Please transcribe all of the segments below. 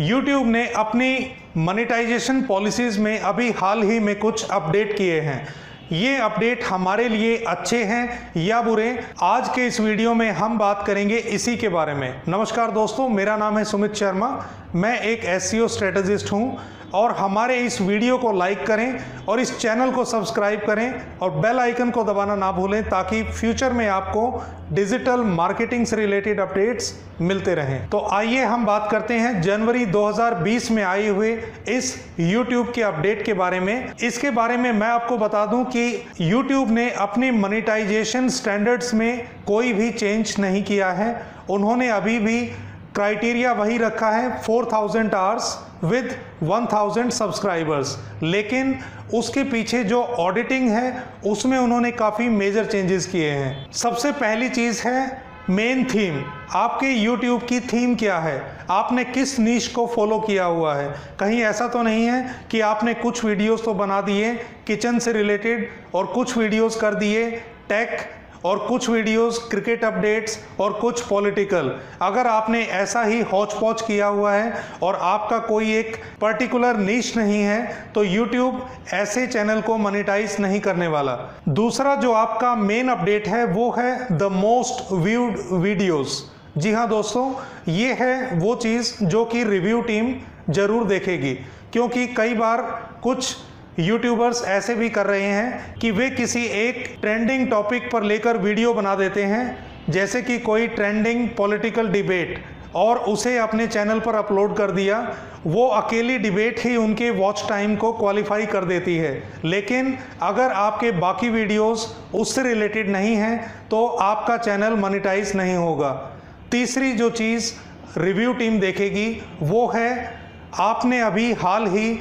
YouTube ने अपनी monetization policies में अभी हाल ही में कुछ अपडेट किए हैं। ये अपडेट हमारे लिए अच्छे हैं या बुरे, आज के इस वीडियो में हम बात करेंगे इसी के बारे में। नमस्कार दोस्तों, मेरा नाम है सुमित शर्मा, मैं एक एस सी ओ स्ट्रेटजिस्ट हूँ। और हमारे इस वीडियो को लाइक करें और इस चैनल को सब्सक्राइब करें और बेल आइकन को दबाना ना भूलें ताकि फ्यूचर में आपको डिजिटल मार्केटिंग से रिलेटेड अपडेट्स मिलते रहें। तो आइए हम बात करते हैं जनवरी 2020 में आए हुए इस YouTube के अपडेट के बारे में। इसके बारे में मैं आपको बता दूँ कि YouTube ने अपनी मोनिटाइजेशन स्टैंडर्ड्स में कोई भी चेंज नहीं किया है। उन्होंने अभी भी क्राइटेरिया वही रखा है 4000 आवर्स विद 1000 सब्सक्राइबर्स लेकिन उसके पीछे जो ऑडिटिंग है, उसमें उन्होंने काफ़ी मेजर चेंजेस किए हैं। सबसे पहली चीज़ है मेन थीम आपके YouTube की थीम क्या है? आपने किस नीच को फॉलो किया हुआ है? कहीं ऐसा तो नहीं है कि आपने कुछ वीडियोस तो बना दिए किचन से रिलेटेड और कुछ वीडियोस कर दिए टेक और कुछ वीडियोस, क्रिकेट अपडेट्स और कुछ पॉलिटिकल। अगर आपने ऐसा ही हौच पौच किया हुआ है और आपका कोई एक पर्टिकुलर नीच नहीं है तो यूट्यूब ऐसे चैनल को मोनिटाइज नहीं करने वाला। दूसरा जो आपका मेन अपडेट है, वो है द मोस्ट व्यूड वीडियोज़ जी हाँ दोस्तों, ये है वो चीज़ जो कि रिव्यू टीम ज़रूर देखेगी, क्योंकि कई बार कुछ यूट्यूबर्स ऐसे भी कर रहे हैं कि वे किसी एक ट्रेंडिंग टॉपिक पर लेकर वीडियो बना देते हैं, जैसे कि कोई ट्रेंडिंग पॉलिटिकल डिबेट और उसे अपने चैनल पर अपलोड कर दिया। वो अकेली डिबेट ही उनके वॉच टाइम को क्वालिफाई कर देती है। लेकिन अगर आपके बाकी वीडियोस उससे रिलेटेड नहीं हैं तो आपका चैनल मोनिटाइज नहीं होगा। तीसरी जो चीज़ रिव्यू टीम देखेगी, वो है, आपने अभी हाल ही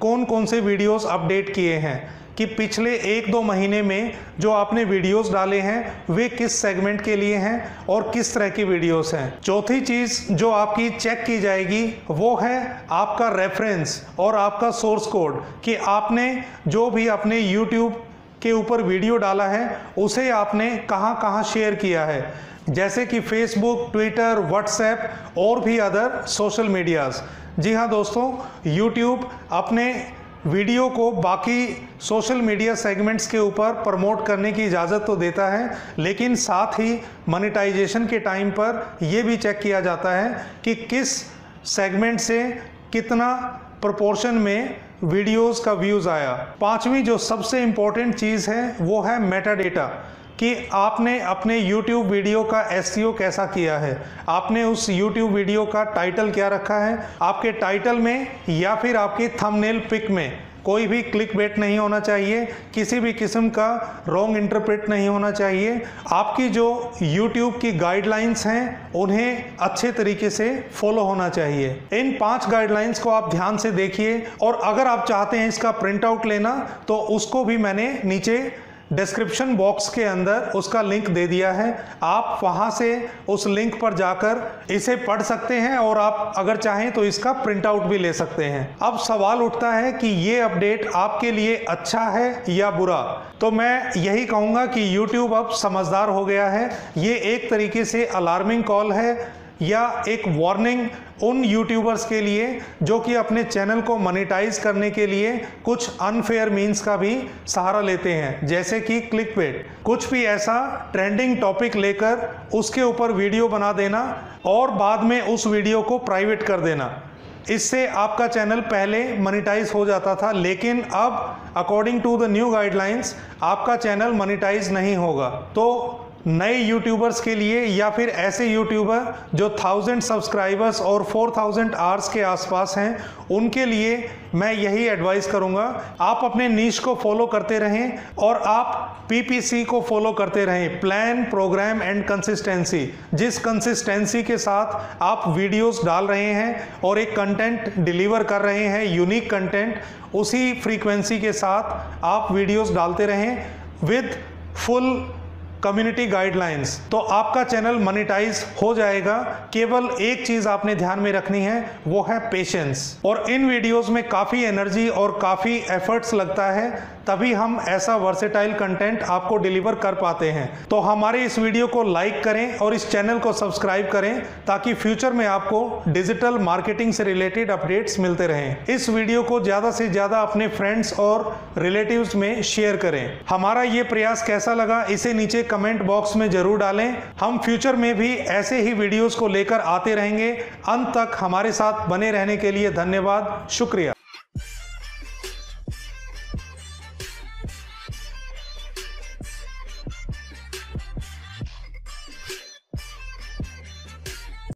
कौन कौन से वीडियोस अपडेट किए हैं कि पिछले एक दो महीने में जो आपने वीडियोस डाले हैं, वे किस सेगमेंट के लिए हैं और किस तरह की वीडियोस हैं। चौथी चीज़ जो आपकी चेक की जाएगी, वो है आपका रेफरेंस और आपका सोर्स कोड कि आपने जो भी अपने यूट्यूब के ऊपर वीडियो डाला है, उसे आपने कहाँ कहाँ शेयर किया है? जैसे कि फेसबुक ट्विटर व्हाट्सएप और भी अदर सोशल मीडियाज़ जी हाँ दोस्तों यूट्यूब अपने वीडियो को बाकी सोशल मीडिया सेगमेंट्स के ऊपर प्रमोट करने की इजाज़त तो देता है, लेकिन साथ ही मोनेटाइजेशन के टाइम पर यह भी चेक किया जाता है कि किस सेगमेंट से कितना प्रोपोर्शन में वीडियोस का व्यूज़ आया। पांचवी जो सबसे इंपॉर्टेंट चीज़ है वो है मेटा डेटा कि आपने अपने YouTube वीडियो का एस e कैसा किया है? आपने उस YouTube वीडियो का टाइटल क्या रखा है? आपके टाइटल में या फिर आपकी थंबनेल पिक में कोई भी क्लिक बेट नहीं होना चाहिए, किसी भी किस्म का रॉन्ग इंटरप्रेट नहीं होना चाहिए। आपकी जो YouTube की गाइडलाइंस हैं, उन्हें अच्छे तरीके से फॉलो होना चाहिए। इन पाँच गाइडलाइंस को आप ध्यान से देखिए और अगर आप चाहते हैं इसका प्रिंट आउट लेना तो उसको भी मैंने नीचे डिस्क्रिप्शन बॉक्स के अंदर उसका लिंक दे दिया है। आप वहाँ से उस लिंक पर जाकर इसे पढ़ सकते हैं और आप अगर चाहें तो इसका प्रिंट आउट भी ले सकते हैं। अब सवाल उठता है कि ये अपडेट आपके लिए अच्छा है या बुरा? तो मैं यही कहूँगा कि YouTube अब समझदार हो गया है। ये एक तरीके से अलार्मिंग कॉल है। या एक वार्निंग उन यूट्यूबर्स के लिए जो कि अपने चैनल को मोनेटाइज करने के लिए कुछ अनफेयर मीन्स का भी सहारा लेते हैं। जैसे कि क्लिक पेड कुछ भी ऐसा ट्रेंडिंग टॉपिक लेकर उसके ऊपर वीडियो बना देना और बाद में उस वीडियो को प्राइवेट कर देना। इससे आपका चैनल पहले मोनिटाइज हो जाता था, लेकिन अब according to the new guidelines आपका चैनल मोनिटाइज नहीं होगा। तो नए यूट्यूबर्स के लिए या फिर ऐसे यूट्यूबर जो थाउज़ेंड सब्सक्राइबर्स और फोर थाउज़ेंड आवर्स के आसपास हैं, उनके लिए मैं यही एडवाइस करूँगा। आप अपने नीच को फॉलो करते रहें और आप पीपीसी को फॉलो करते रहें। प्लान प्रोग्राम एंड कंसिस्टेंसी जिस कंसिस्टेंसी के साथ आप वीडियोस डाल रहे हैं और एक कंटेंट डिलीवर कर रहे हैं यूनिक कंटेंट उसी फ्रीक्वेंसी के साथ आप वीडियोस डालते रहें। विद फुल कम्युनिटी गाइडलाइंस तो आपका चैनल मोनिटाइज हो जाएगा। केवल एक चीज़ आपने ध्यान में रखनी है, वो है पेशेंस और इन वीडियोस में काफ़ी एनर्जी और काफ़ी एफर्ट्स लगता है। तभी हम ऐसा वर्सेटाइल कंटेंट आपको डिलीवर कर पाते हैं। तो हमारे इस वीडियो को लाइक करें और इस चैनल को सब्सक्राइब करें ताकि फ्यूचर में आपको डिजिटल मार्केटिंग से रिलेटेड अपडेट्स मिलते रहें। इस वीडियो को ज़्यादा से ज़्यादा अपने फ्रेंड्स और रिलेटिव्स में शेयर करें। हमारा ये प्रयास कैसा लगा, इसे नीचे कमेंट बॉक्स में ज़रूर डालें। हम फ्यूचर में भी ऐसे ही वीडियोज़ को लेकर आते रहेंगे। अंत तक हमारे साथ बने रहने के लिए धन्यवाद। शुक्रिया।